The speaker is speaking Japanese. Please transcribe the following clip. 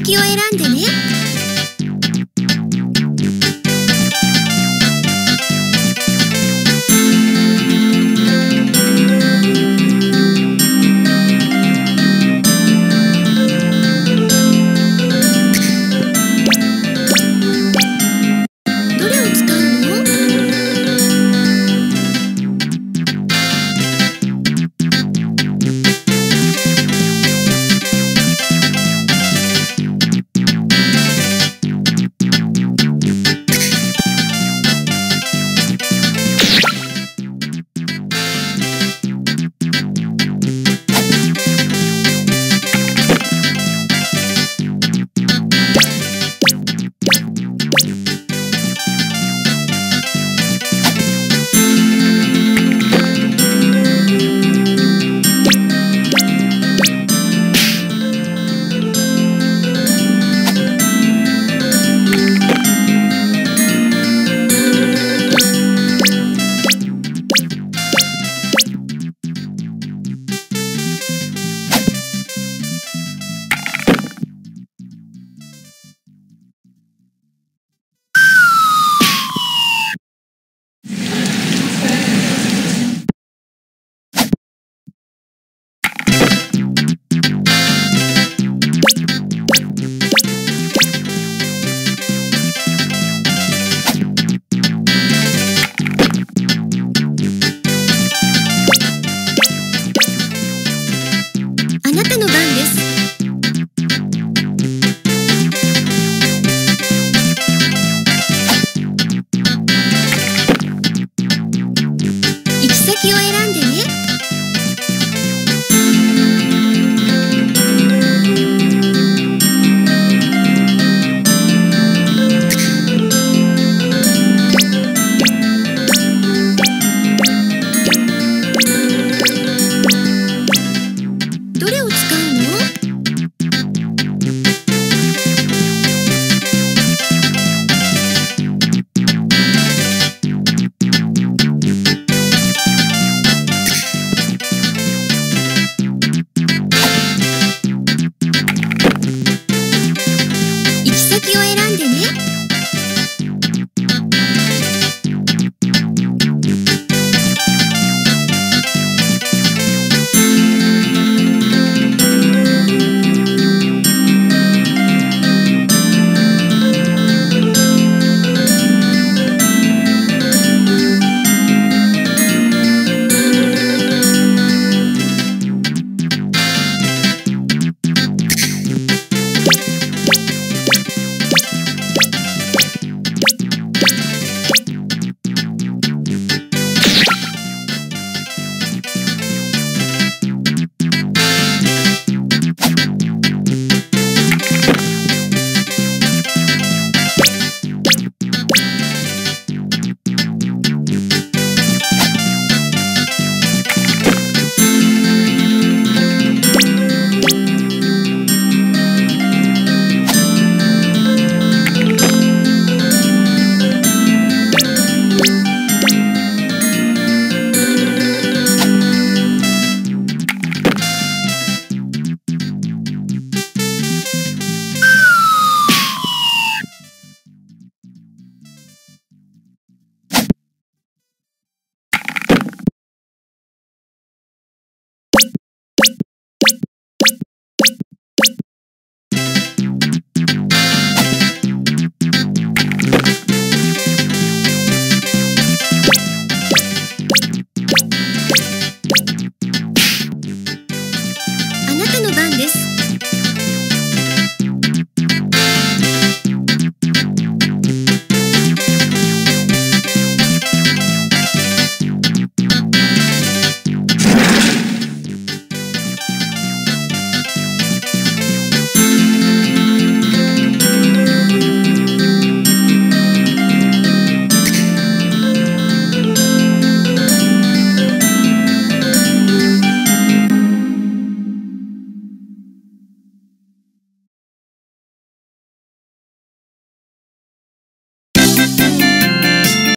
先を選んでね。